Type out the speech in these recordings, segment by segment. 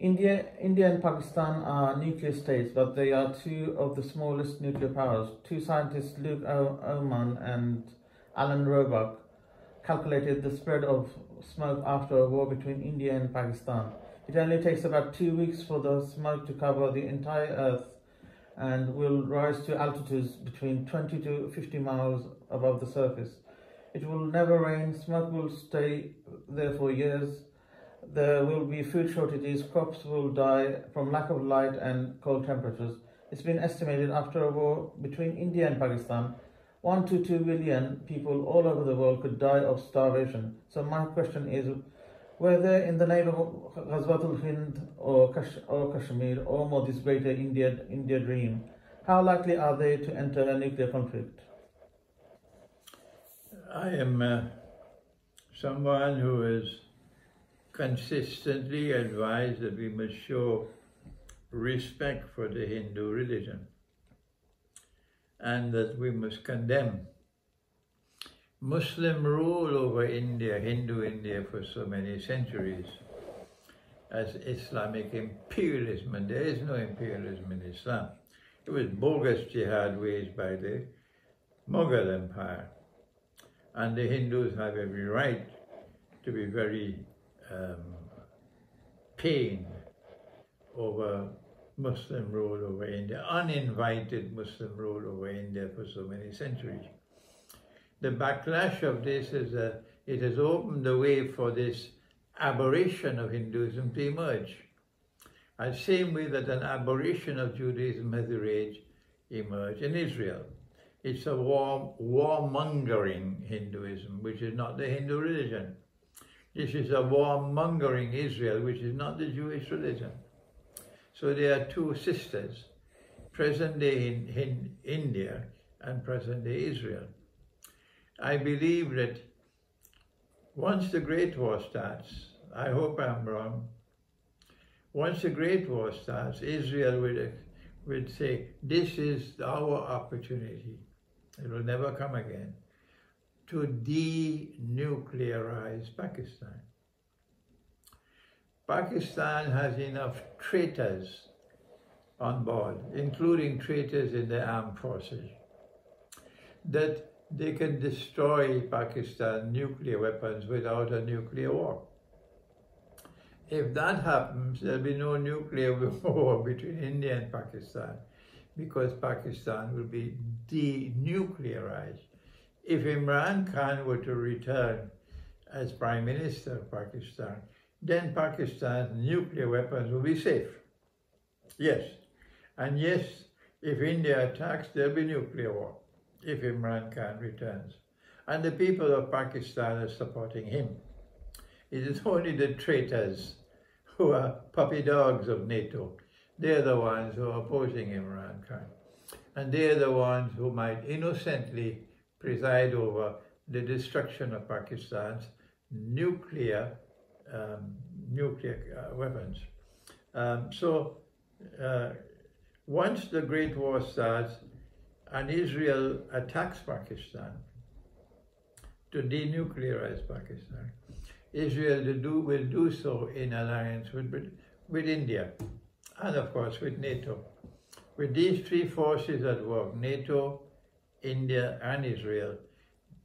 India, India and Pakistan are nuclear states, but they are two of the smallest nuclear powers. Two scientists, Luke Oman and Alan Robock, calculated the spread of smoke after a war between India and Pakistan. It only takes about two weeks for the smoke to cover the entire Earth and will rise to altitudes between 20 to 50 miles above the surface. It will never rain, smoke will stay there for years. There will be food shortages, crops will die from lack of light and cold temperatures. It's been estimated after a war between India and Pakistan, 1 to 2 billion people all over the world could die of starvation. So my question is, whether in the name of Ghazwatul Hind or, Kash or Kashmir or Modi's greater India, India dream, how likely are they to enter a nuclear conflict? I am uh, someone who has consistently advised that we must show respect for the Hindu religion and that we must condemn Muslim rule over India, Hindu India for so many centuries as Islamic imperialism, and there is no imperialism in Islam. It was bogus jihad waged by the Mughal Empire. And the Hindus have every right to be very um, pained over Muslim rule over India, uninvited Muslim rule over India for so many centuries. The backlash of this is that it has opened the way for this aberration of Hinduism to emerge. And same way that an aberration of Judaism has emerged in Israel. It's a war, warmongering Hinduism, which is not the Hindu religion. This is a warmongering Israel, which is not the Jewish religion. So there are two sisters, present day in, in India and present day Israel. I believe that once the Great War starts, I hope I'm wrong, once the Great War starts, Israel would, would say, this is our opportunity, it will never come again, to denuclearize Pakistan. Pakistan has enough traitors on board, including traitors in the armed forces, that they can destroy Pakistan nuclear weapons without a nuclear war. If that happens, there'll be no nuclear war between India and Pakistan because Pakistan will be denuclearized. If Imran Khan were to return as Prime Minister of Pakistan, then Pakistan's nuclear weapons will be safe. Yes. And yes, if India attacks, there'll be nuclear war if Imran Khan returns. And the people of Pakistan are supporting him. It is only the traitors who are puppy dogs of NATO. They're the ones who are opposing Imran Khan. And they're the ones who might innocently preside over the destruction of Pakistan's nuclear um, nuclear uh, weapons. Um, so uh, once the Great War starts and Israel attacks Pakistan to denuclearize Pakistan, Israel do, will do so in alliance with, with India and of course with NATO. With these three forces at work, NATO, India and Israel,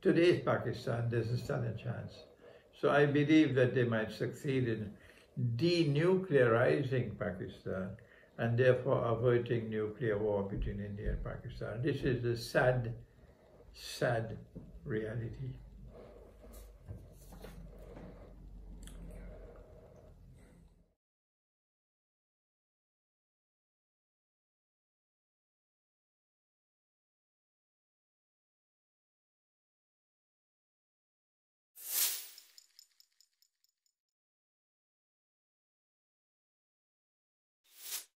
today's Pakistan doesn't stand a chance. So I believe that they might succeed in denuclearizing Pakistan and therefore averting nuclear war between India and Pakistan. This is a sad, sad reality.